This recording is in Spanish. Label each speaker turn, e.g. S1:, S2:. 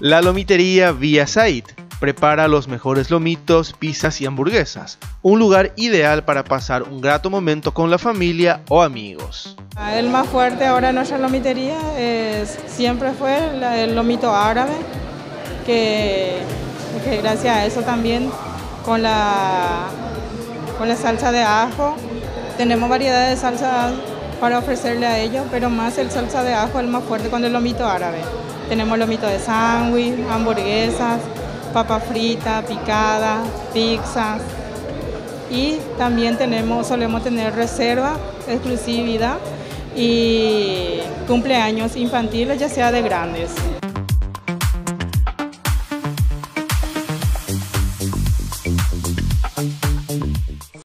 S1: La lomitería Vía Said prepara los mejores lomitos, pizzas y hamburguesas. Un lugar ideal para pasar un grato momento con la familia o amigos.
S2: El más fuerte ahora en nuestra lomitería siempre fue el lomito árabe, que, que gracias a eso también con la, con la salsa de ajo, tenemos variedad de salsas para ofrecerle a ellos, pero más el salsa de ajo es el más fuerte con el lomito árabe. Tenemos lomito de sándwich, hamburguesas, papa frita, picada, pizzas. Y también tenemos, solemos tener reserva, exclusividad y cumpleaños infantiles, ya sea de grandes.